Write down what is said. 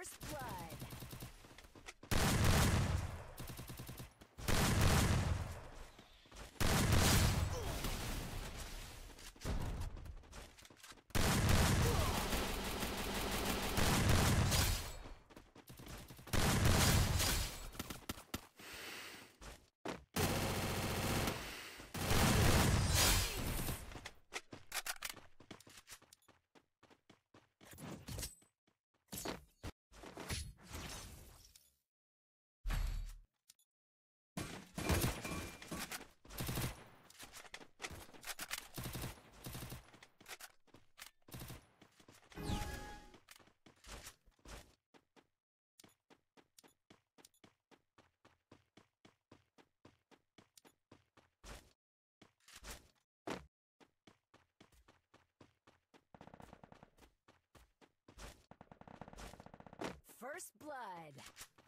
First blood. First blood.